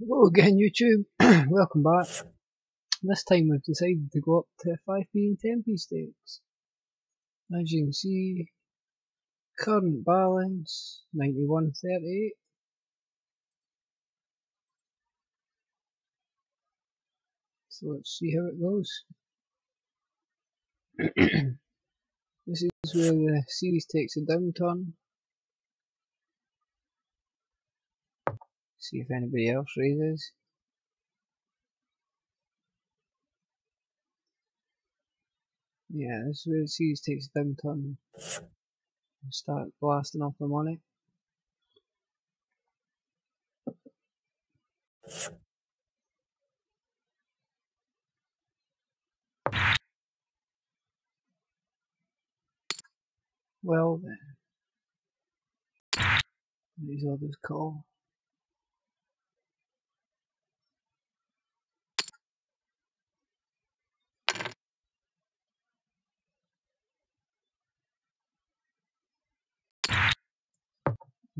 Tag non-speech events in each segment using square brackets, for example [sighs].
Hello again YouTube, [clears throat] welcome back. This time we've decided to go up to 5p and 10p stakes. As you can see, current balance 91.38. So let's see how it goes. [clears throat] this is where the series takes a downturn. See if anybody else raises. Yeah, this is where the series takes a downturn. Start blasting off the money. Well then. These others call.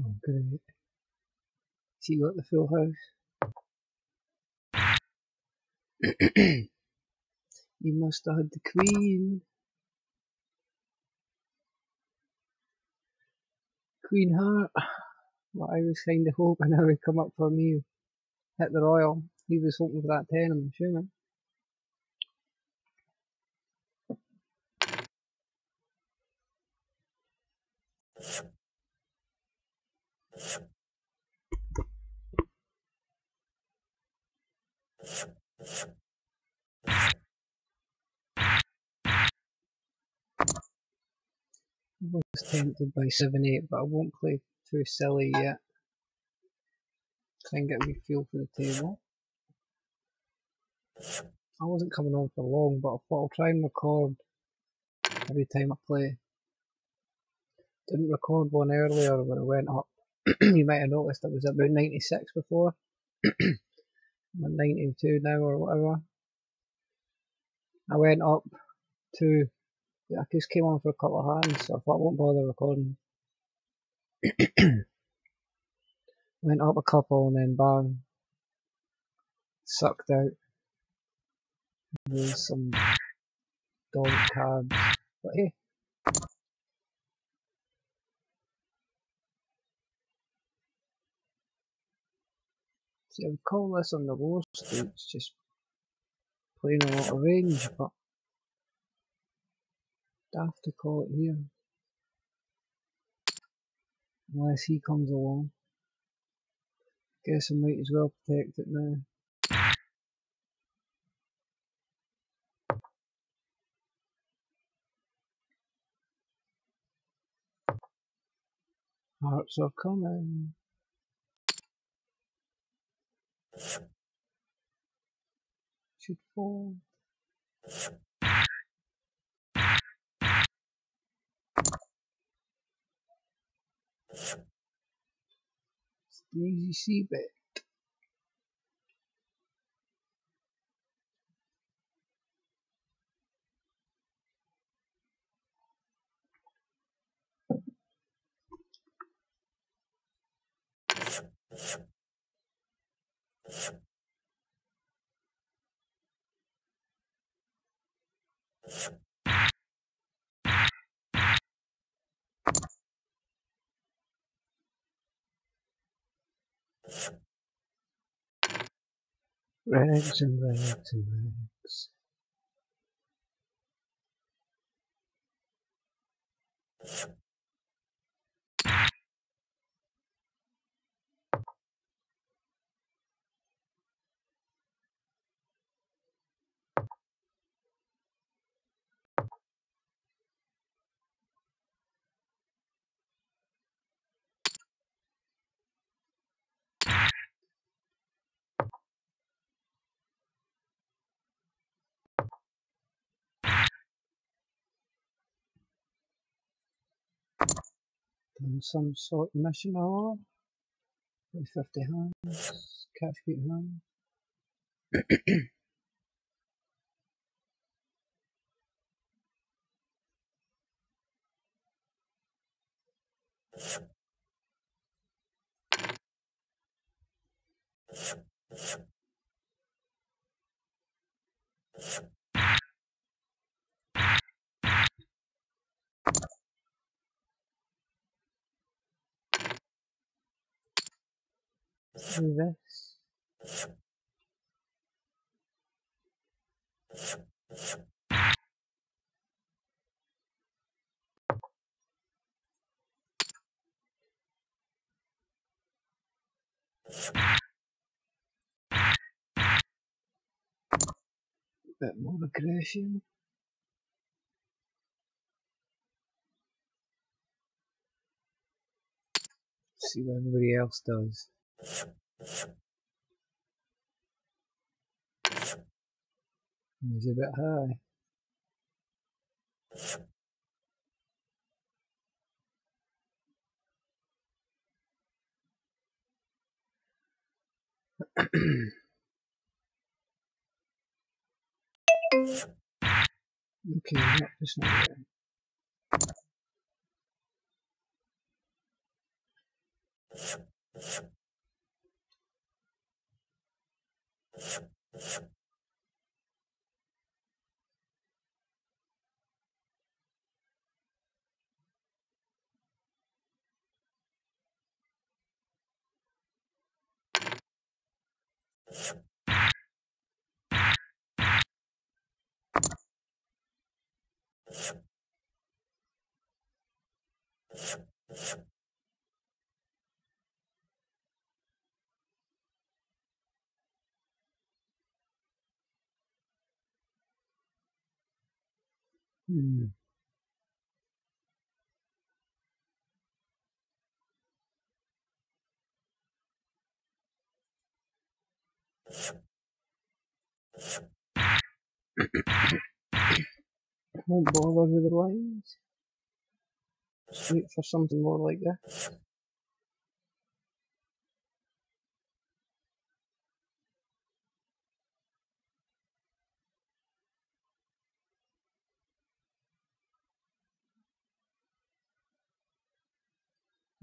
Oh, great. She got the full house. [clears throat] you must have had the queen. Queen Heart. [sighs] What I was kind of hoping I would come up for me. Hit the Royal. He was hoping for that 10, I'm assuming. I was tempted by 7-8, but I won't play too silly yet. Try and get a wee feel for the table. I wasn't coming on for long, but I thought I'll try and record every time I play. Didn't record one earlier when I went up. [clears throat] you might have noticed I was about 96 before. [clears throat] I'm 92 now or whatever. I went up to I just came on for a couple of hands, so I thought I won't bother recording. [coughs] Went up a couple and then bang, sucked out. There's some dog cards, but hey. See, I would call this on the lower stakes, just playing a lot of range, but daft to call it here. Unless he comes along. Guess I might as well protect it now. Hearts are coming. Should fall. It's the easy Rags and rags and rags. Done some sort of mission or with 50 hands, catch hands. [coughs] [coughs] [coughs] do this. Bit more aggression. See what everybody else does. He's a bit high. [clears throat] okay, that is not there. Hmm. Won't bother with the lines. Wait for something more like this.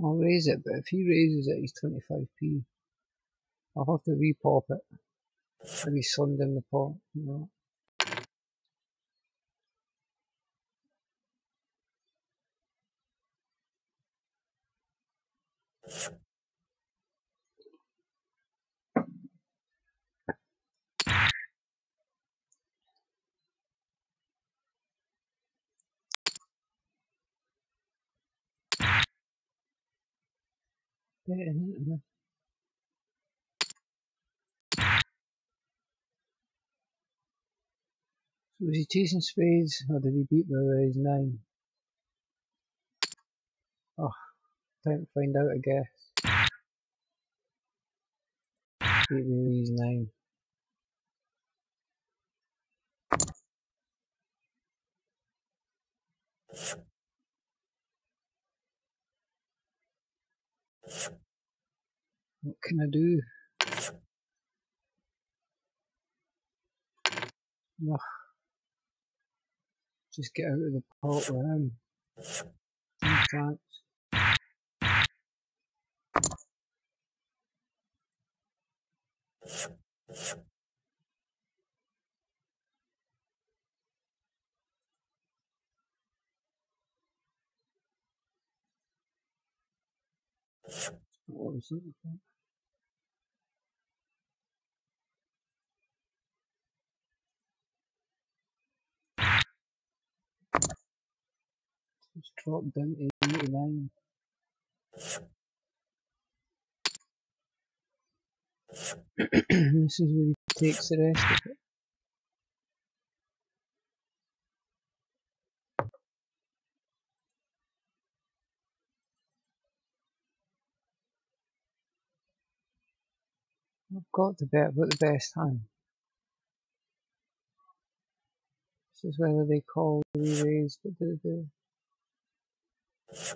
I'll raise it, but if he raises it, he's 25p. I'll have to repop it. Maybe sund in the pot. You know. Getting So was he chasing spades or did he beat me with his nine? Oh, time to find out I guess. Beat me with his nine. What can I do? Ugh. Just get out of the pot with him. No chance. What was looking Just dropped down to 89. this is where he takes the rest of it. I've got to bet about the best hand. This is whether they call, what do they do? There's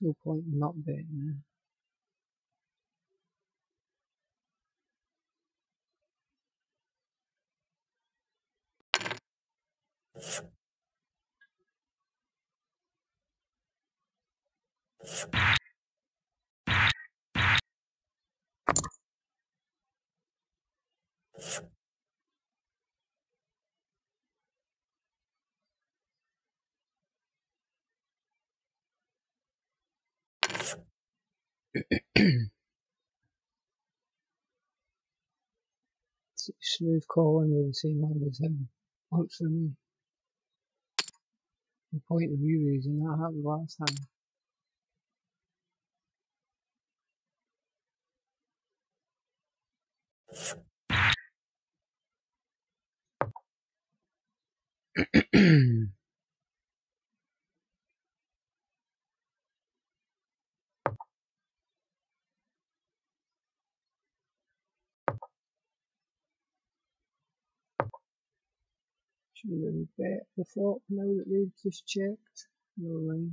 no point in not betting. Smooth with the same hand as him. Works for me. The point of view is, reason that happened last time. Should have bet the flop now that they've just checked. Never mind.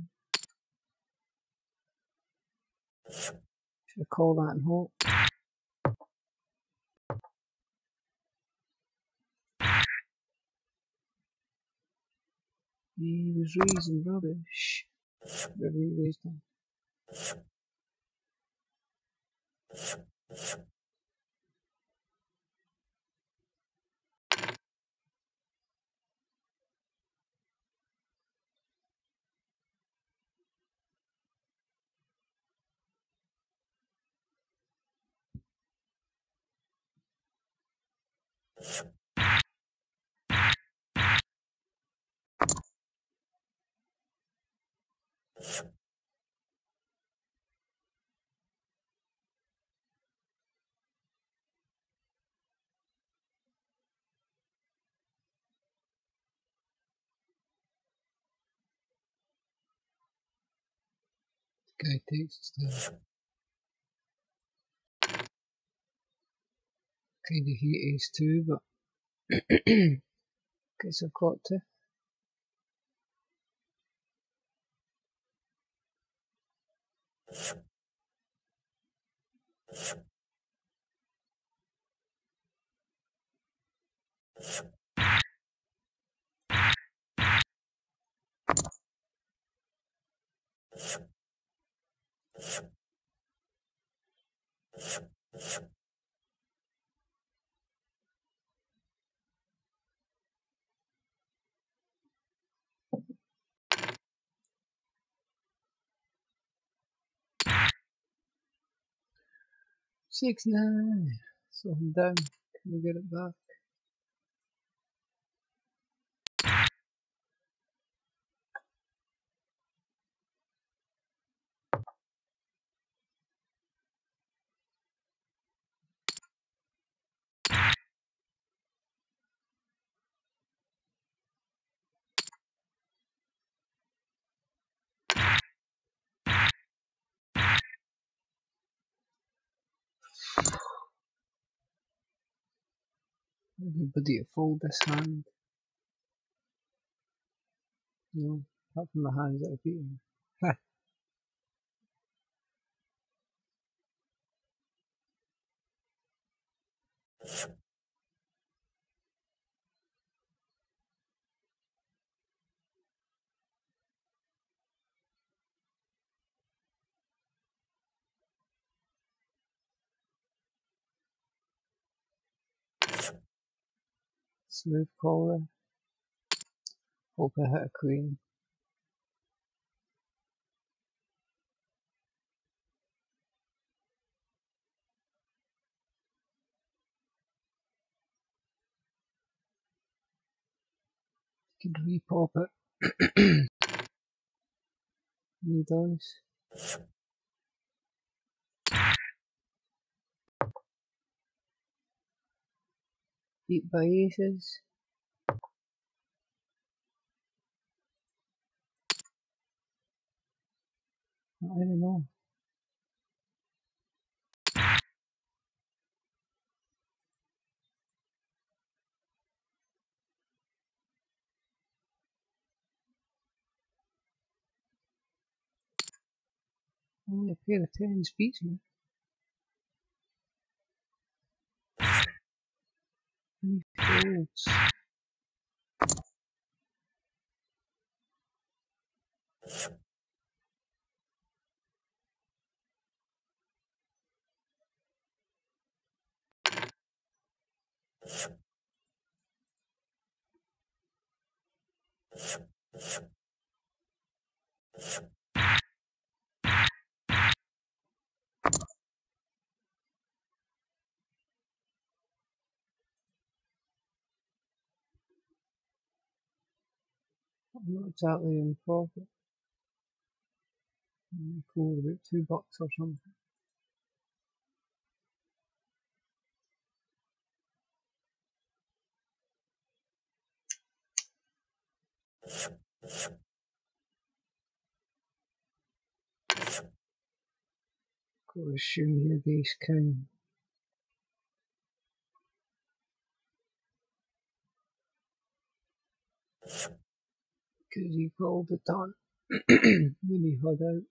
Should have called that and hope. He was raising rubbish. The guy takes time. Kind of hate ace two, but guess I've got to. you Six nine. So I'm done. Can we get it back? Everybody to fold this hand. No, apart from the hands that are beaten. Smooth caller. Hit a queen. Can repop it. [coughs] he does. Beat by. I don't know. Only a pair of tens beats me. Thoughts. you I'm not exactly in profit. I'm cool about two bucks or something. Got to assume you're the ace king. Because he called the ton [clears throat] when he had out.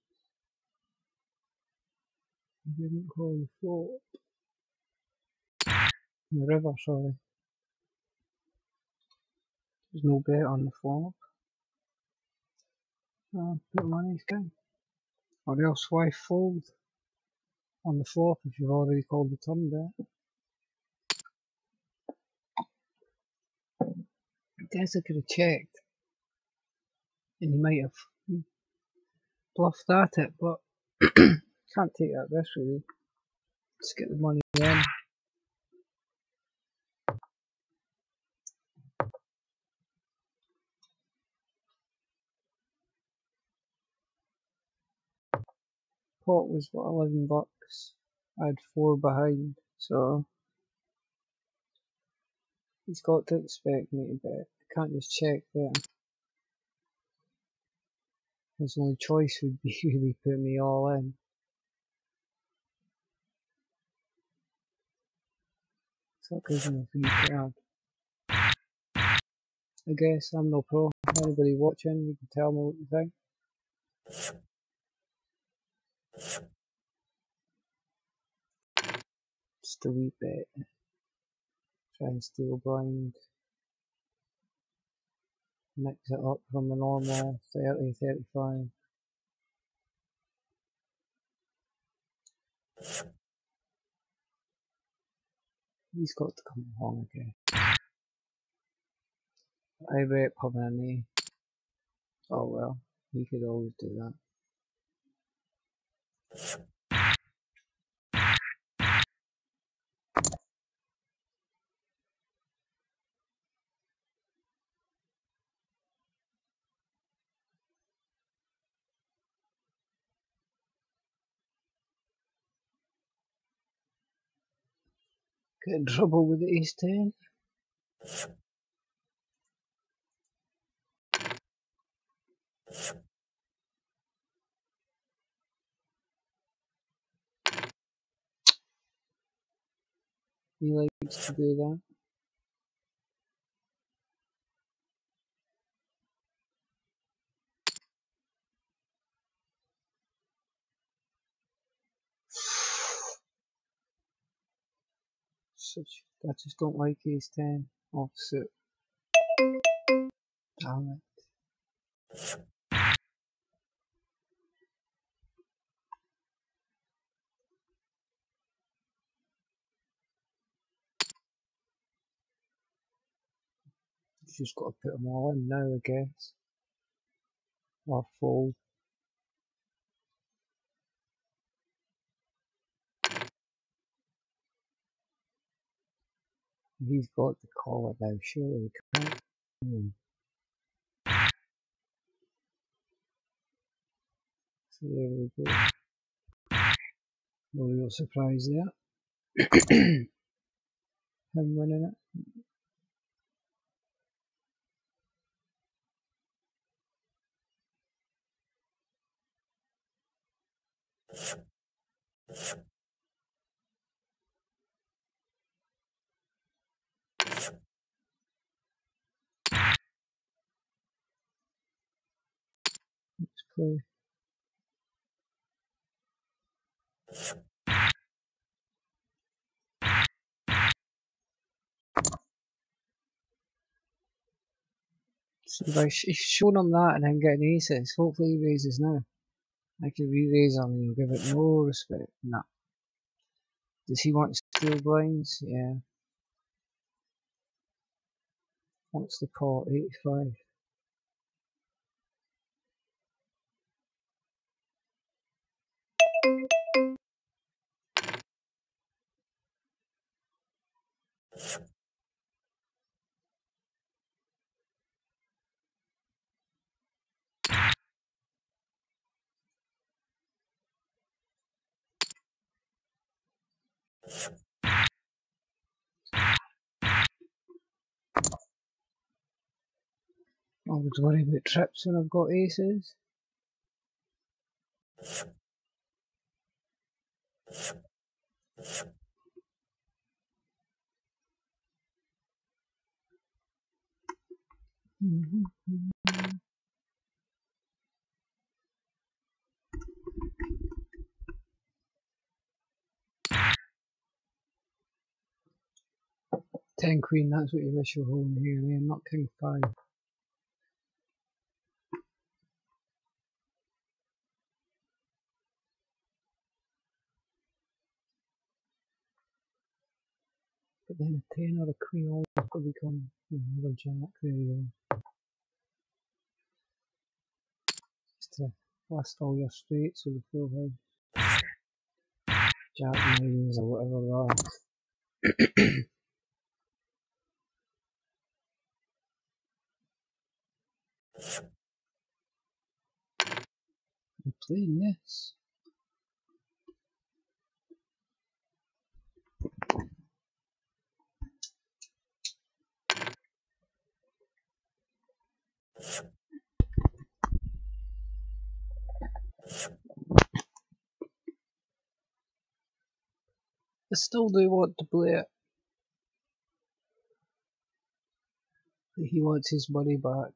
He didn't call the flop. The river, sorry. There's no bet on the flop. Uh, put money king. Or else why fold on the flop if you've already called the turn bet? I guess I could have checked. And he might have bluffed at it, but [clears throat] can't take that risk really. Just get the money in. Pot was what, 11 bucks. I had four behind, so he's got to expect me to bet. I can't just check there. His only choice would be [laughs] really put me all in. I guess I'm no pro. Anybody watching, you can tell me what you think. Just a wee bit. Try and steal blind. Mix it up from the normal 30, 35. He's got to come along again. I bet Pavani. Oh well, he could always do that. Get in trouble with the East End? He likes to do that. Such, I just don't like ace 10 offsuit. Damn it. Just got to put them all in now, I guess. Or fold. He's got the call it now, surely. Hmm. So there we go. No real surprise there. Him winning it. Let's play. See if sh- shown him that and then getting aces. Hopefully he raises now. I can re-raise him and he'll give it no respect. Nah. Does he want steal blinds? Yeah. What's the call? 85. I was worried about trips when I've got aces. Ten queen, that's what you wish you were holding here, man, not king five. But then a ten or a queen could become another jack. There you go. Just to list all your streets with the full house. Jack nines or whatever that. I'm playing this. I still do want to play it. But he wants his money back.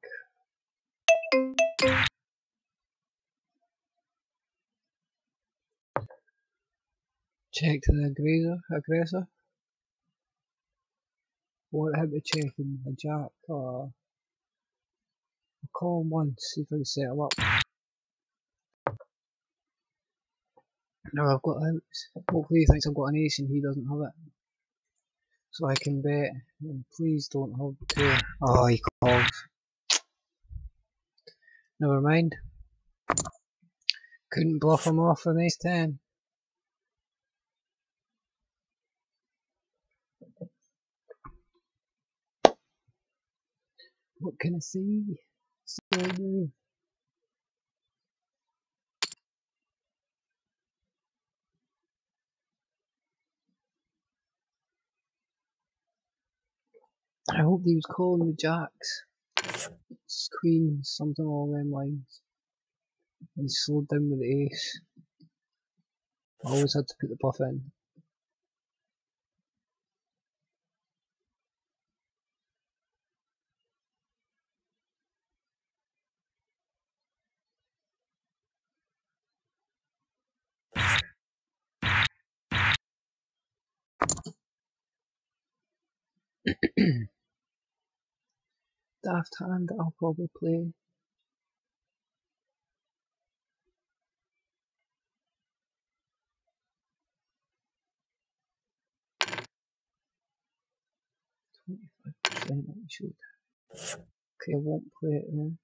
Check to the aggressor. aggressor. Want him to check in the jack. Uh, I'll call him once, see if I can set him up. Now I've got um, outs. Hopefully he thinks I've got an ace and he doesn't have it. So I can bet. And please don't hold the two. Oh, he calls. Never mind. Couldn't bluff him off an ace 10. What can I say? Still I hope he was calling the jacks. It's queens, something along them lines. And he slowed down with the ace. I always had to put the bluff in. [clears throat] Daft hand I'll probably play. Okay, I won't play it then.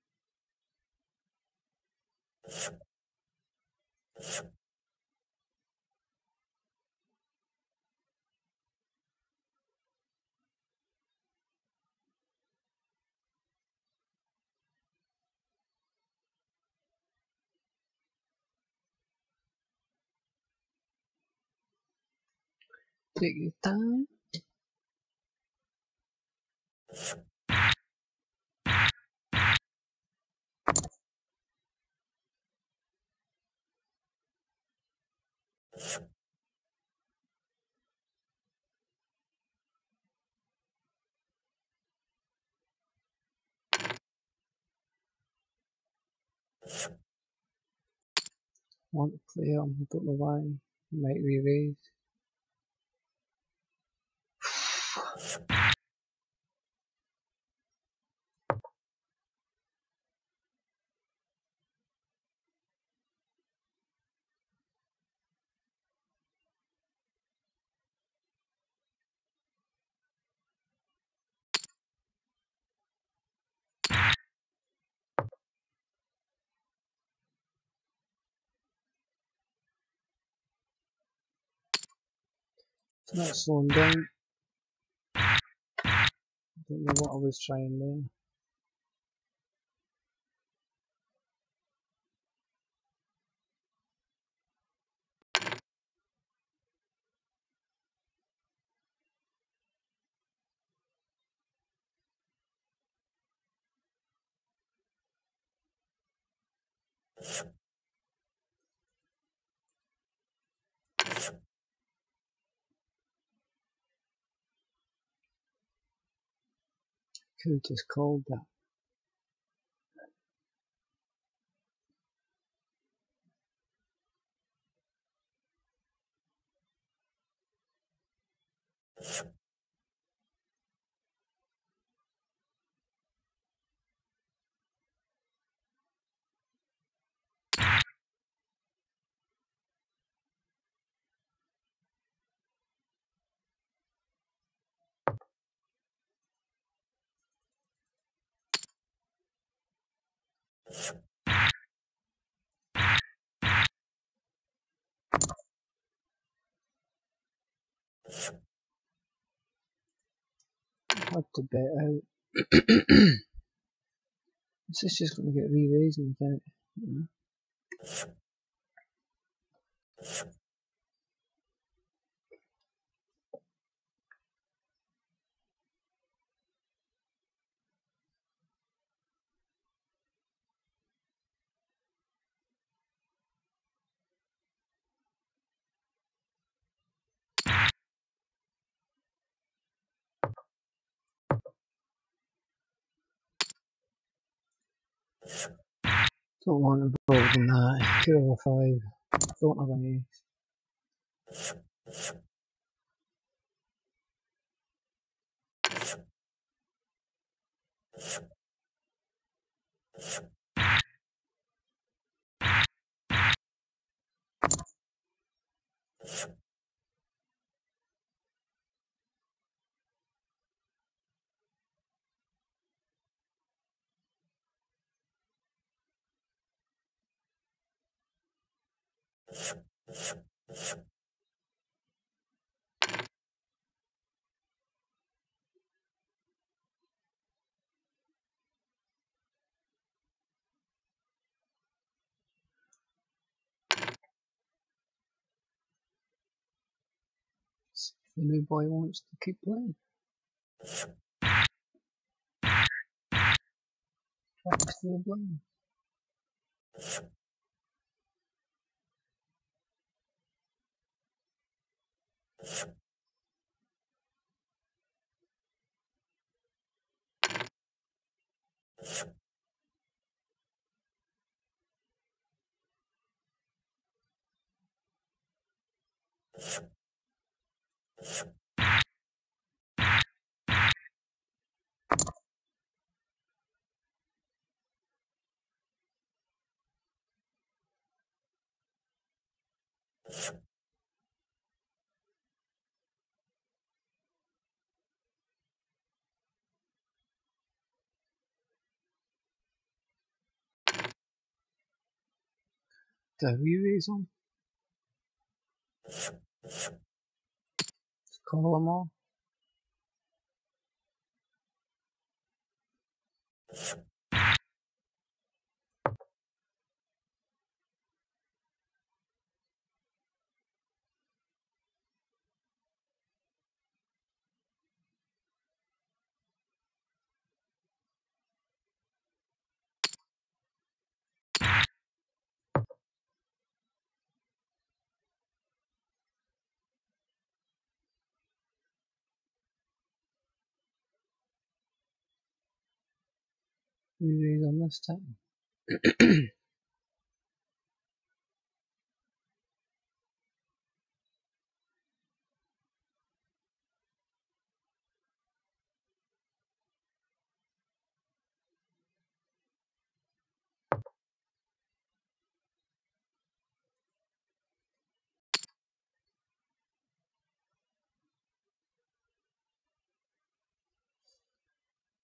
Take your time. Want to play him, don't know why. Might re-raise. Not slowing down. Don't know what I was trying there. Could just called that. Hard to bet out. [clears throat] this Is just going to get re-raised and without? Yeah. Don't want involved in that. Two over five. Don't have any ace. The new boy wants to keep playing. Tracks to the you The re-raise on. Just call them all. Re-raise on this time.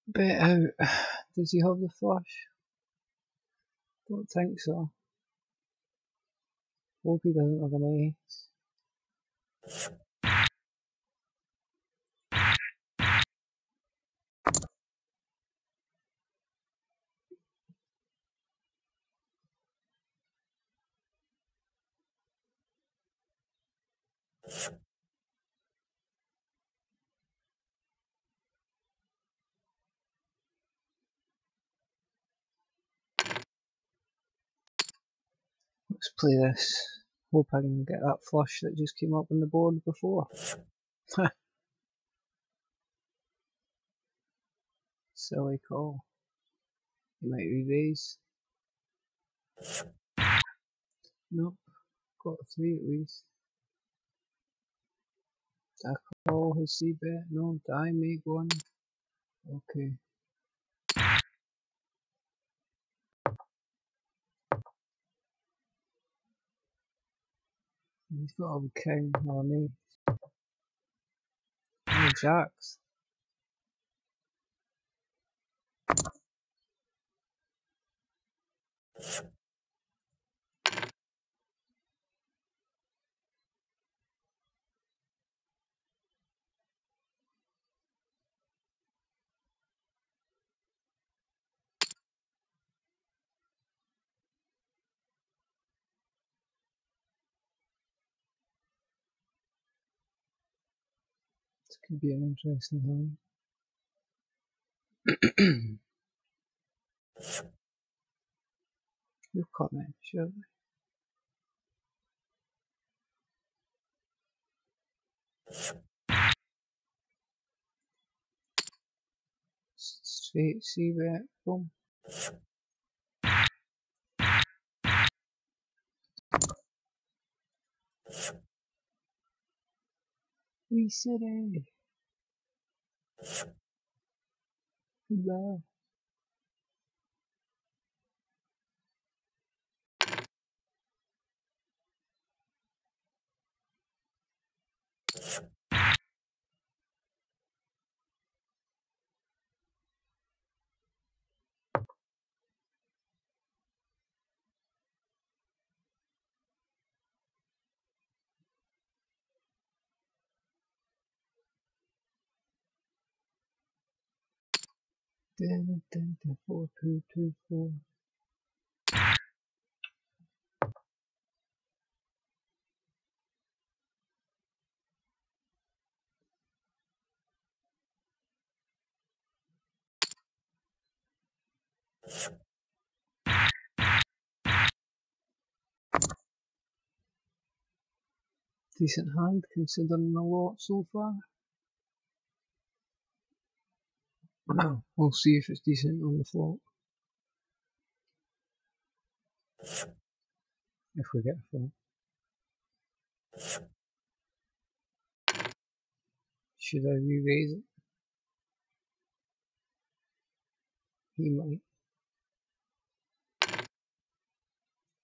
Bet out. [sighs] Does he have the flush? Don't think so. Hope he doesn't have an ace. Play this. Hope I can get that flush that just came up on the board before. [laughs] Silly call. You might re-raise. Nope. Got three at least. I call his C bet? No, I make one? Okay. He's got a king on me. Oh, jacks. This could be an interesting. [clears throat] You've got me, surely. Straight C bet, boom. We city. Bizarre. Dun, dun, dun, four, two, two, four. Decent hand considering the lot so far. Well, we'll see if it's decent on the flop. If we get a flop. Should I re-raise it? He might.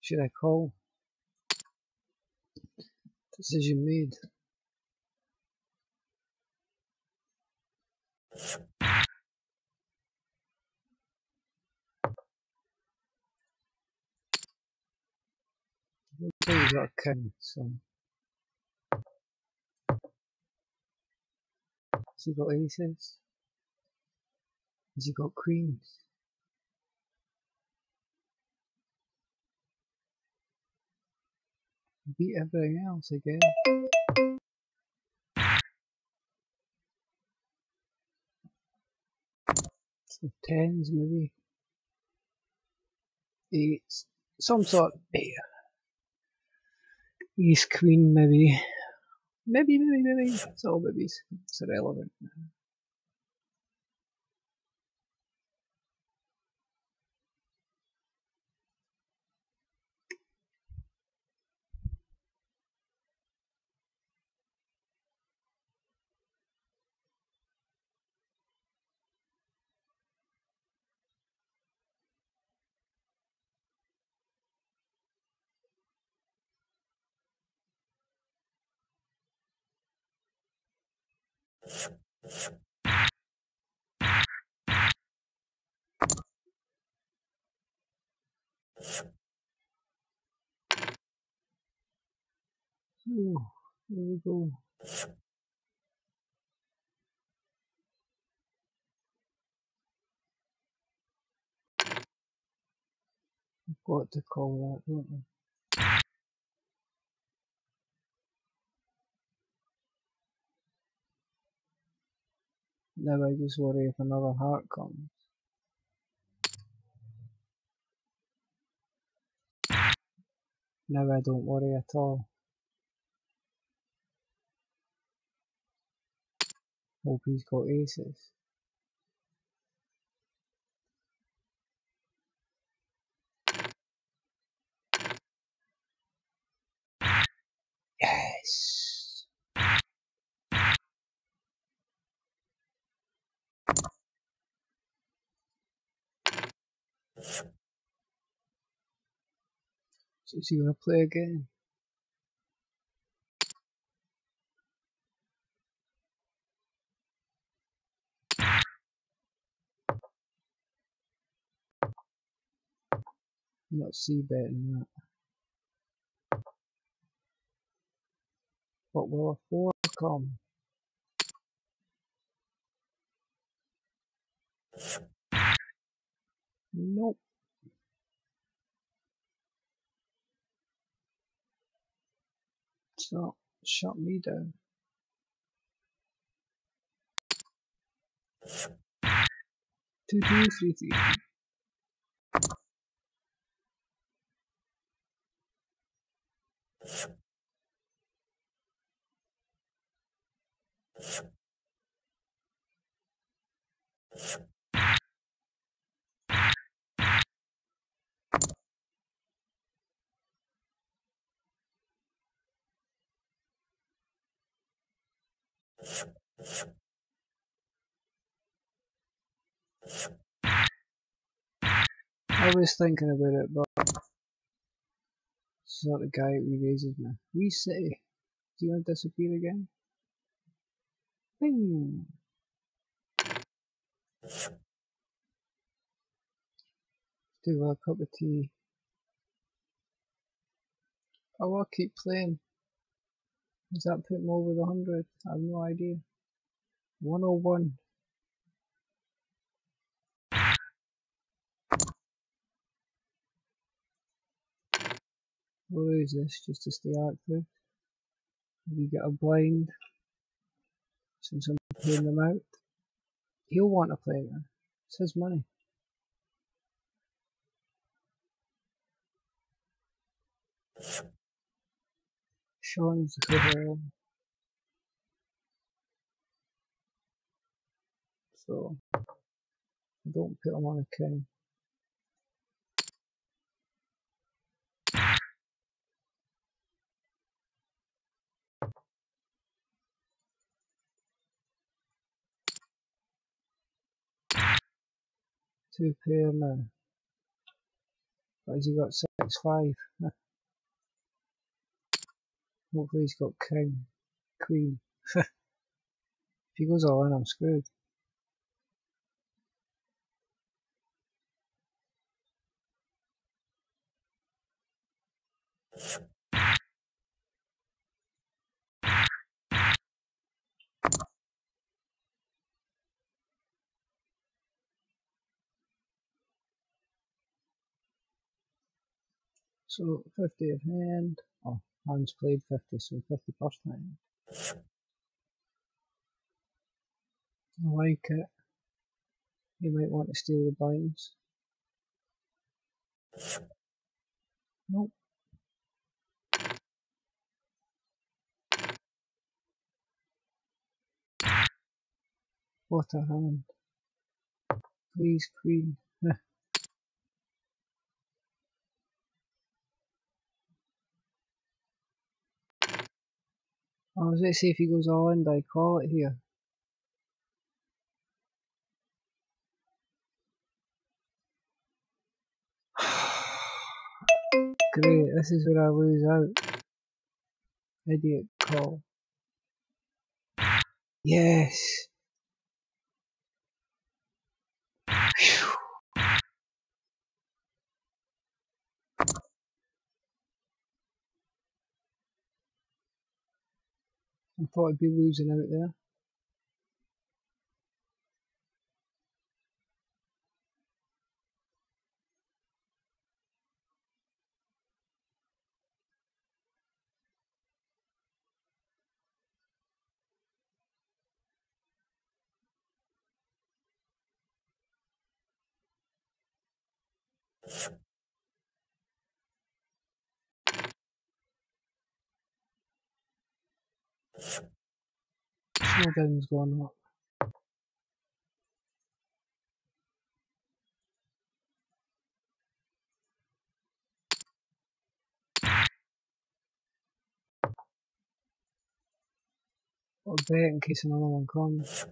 Should I call? Decision made. Like he's got king, so. Has he got aces? Has he got queens? Beat everything else again. So tens maybe. Eights. Some sort of yeah. Ace queen maybe. Maybe, maybe, maybe. It's all babies. It's irrelevant. So, there we go. I've got to call that, don't I? Now I just worry if another heart comes. Now I don't worry at all. Hope he's got aces. Yes. So is he gonna play again? Not C betting that. What will a four come? Nope. Shut me down. Two two three three. I was thinking about it, but it's not the guy who raises me. We City. Do you want to disappear again? Bing. Do a cup of tea. Oh, I'll keep playing. Does that put him over the hundred? I have no idea. 101. We'll this just to stay active. Maybe get a blind since I'm paying them out. He'll want to play there. It's his money. Sean's [sighs] here. So don't put him on a king. Two pair now. Has he got six five? [laughs] Hopefully he's got king, [laughs] queen. if he goes all in, I'm screwed. So 50 of hand. Oh, hand's played 50, so 50 first time. I like it. You might want to steal the blinds. Nope. What a hand. Please, queen. [laughs] I was going to see if he goes all in, I call it here. [sighs] Great, this is where I lose out. Idiot call. Yes! I thought I'd be losing out there. you Slowdown's going up. Got a bet in case another one comes.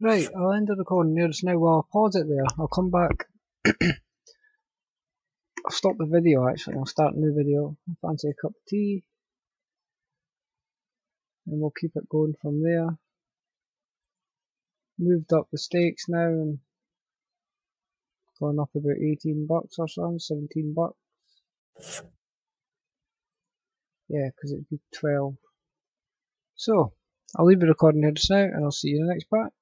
Right, I'll end the recording there just now. Well, I'll pause it there. I'll come back. [coughs] I'll stop the video actually. I'll start a new video. I fancy a cup of tea. And we'll keep it going from there. Moved up the stakes now and gone up about 18 bucks or something, 17 bucks. Yeah, because it'd be 12. So, I'll leave the recording here just now and I'll see you in the next part.